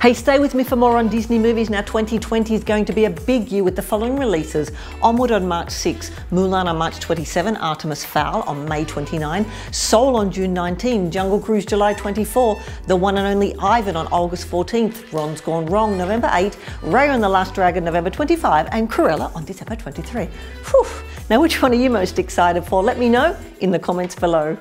Hey, stay with me for more on Disney movies. Now, 2020 is going to be a big year with the following releases Onward on March 6, Mulan on March 27, Artemis Fowl on May 29, Soul on June 19, Jungle Cruise July 24, The One and Only Ivan on August 14th, Ron's Gone Wrong November 8, Raya and the Last Dragon November 25, and Cruella on December 23. Whew. Now, which one are you most excited for? Let me know in the comments below.